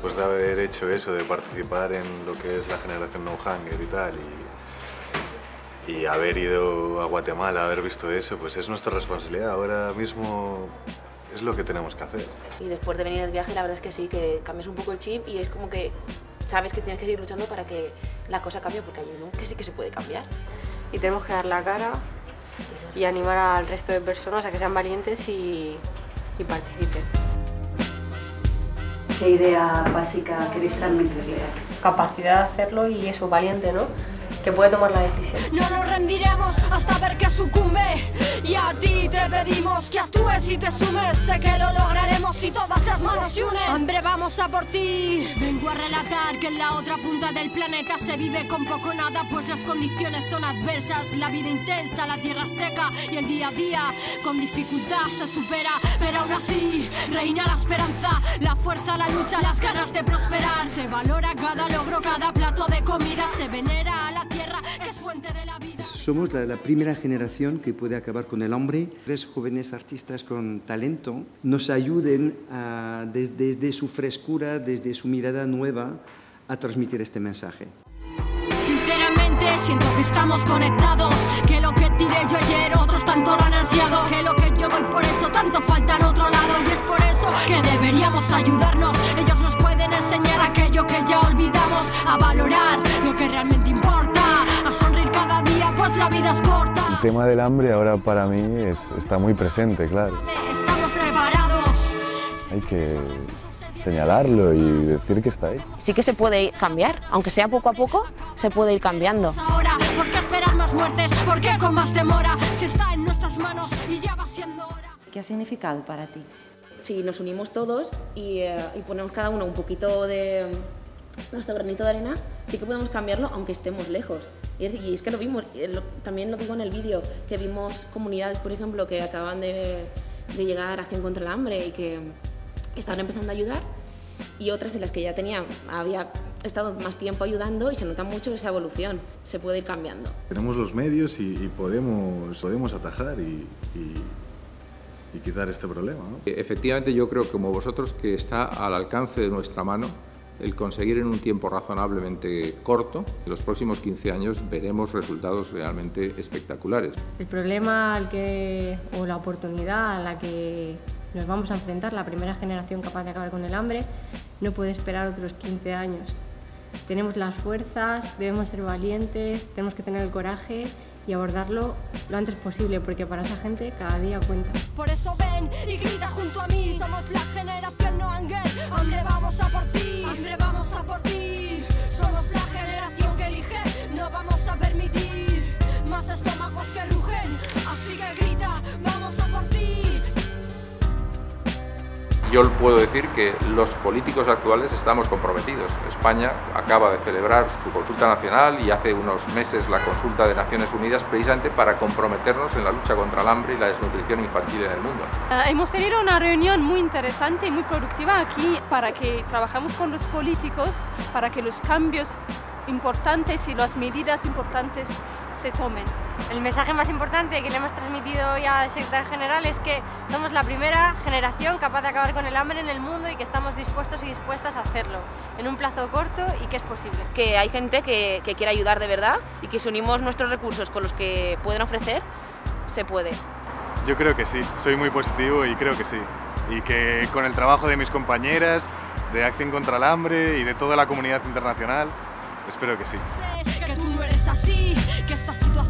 Pues de haber hecho eso, de participar en lo que es la generación No Hunger y tal, y, y haber ido a Guatemala, haber visto eso, pues es nuestra responsabilidad. Ahora mismo es lo que tenemos que hacer. Y después de venir del viaje, la verdad es que sí, que cambias un poco el chip y es como que sabes que tienes que seguir luchando para que la cosa cambie, porque hay uno que sí que se puede cambiar. Y tenemos que dar la cara y animar al resto de personas a que sean valientes y, y participen. ¿Qué idea básica queréis transmitirle? Capacidad de hacerlo y eso, valiente, ¿no? Que puede tomar la decisión. No nos rendiremos hasta ver que sucumbe. Y a ti te pedimos que actúes y te sumes. Sé que lo lograremos si todas las manos se unen. Hambre, vamos a por ti. Vengo a relatar que en la otra punta del planeta Se vive con poco nada pues las condiciones son adversas. La vida intensa, la tierra seca y el día a día Con dificultad se supera. Pero aún así reina la esperanza La fuerza, la lucha, las ganas de prosperar. Se valora cada logro, cada plato de comida. Se venera a la Somos la, la, primera generación que puede acabar con el hambre. Tres jóvenes artistas con talento nos ayuden a, desde, desde su frescura, desde su mirada nueva, a transmitir este mensaje. Sinceramente siento que estamos conectados Que lo que tiré yo ayer otros tanto lo han ansiado Que lo que yo doy por hecho tanto falta en otro lado Y es por eso que deberíamos ayudarnos Ellos nos pueden enseñar aquello que ya olvidamos A la vida es corta El tema del hambre ahora para mí es, está muy presente, claro. Estamos preparados Hay que señalarlo y decir que está ahí. Sí que se puede cambiar, aunque sea poco a poco, se puede ir cambiando. ahora ¿Por qué esperar más muertes? ¿Por qué con más demora? Si está en nuestras manos y ya va siendo hora ¿Qué ha significado para ti? Si nos unimos todos y, eh, y ponemos cada uno un poquito de nuestro granito de arena, sí que podemos cambiarlo aunque estemos lejos. Y es, y es que lo vimos, lo- también lo digo en el vídeo, que vimos comunidades, por ejemplo, que acaban de, de llegar a Acción contra el Hambre y que estaban empezando a ayudar, y otras en las que ya tenía, había estado más tiempo ayudando y se nota mucho esa evolución, se puede ir cambiando. Tenemos los medios y, y podemos, podemos atajar y, y- y quitar este problema. ¿no? Efectivamente, yo creo como vosotros que está al alcance de nuestra mano el conseguir en un tiempo razonablemente corto, en los próximos 15 años veremos resultados realmente espectaculares. El problema al que, o la oportunidad a la que nos vamos a enfrentar, la primera generación capaz de acabar con el hambre, no puede esperar otros 15 años. Tenemos las fuerzas, debemos ser valientes, tenemos que tener el coraje y abordarlo lo antes posible, porque para esa gente cada día cuenta. Por eso ven y grita junto a mí Somos la generación no Hambre vamos a por ti Yo puedo decir que los políticos actuales estamos comprometidos. España acaba de celebrar su consulta nacional y hace unos meses la consulta de Naciones Unidas precisamente para comprometernos en la lucha contra el hambre y la desnutrición infantil en el mundo. Ah, hemos tenido una reunión muy interesante y muy productiva aquí para que trabajemos con los políticos, para que los cambios importantes y las medidas importantes se tomen. El mensaje más importante que le hemos transmitido hoy al secretario general es que somos la primera generación capaz de acabar con el hambre en el mundo y que estamos dispuestos y dispuestas a hacerlo en un plazo corto y que es posible. Que hay gente que, que quiere ayudar de verdad y que si unimos nuestros recursos con los que pueden ofrecer, se puede. Yo creo que sí, soy muy positivo y creo que sí. Y que con el trabajo de mis compañeras, de Acción contra el Hambre y de toda la comunidad internacional, espero que sí. Eres así Que esta situación